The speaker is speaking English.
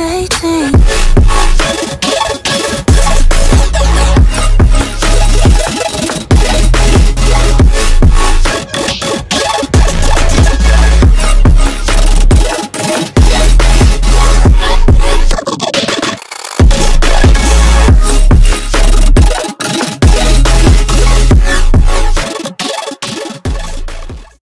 irritating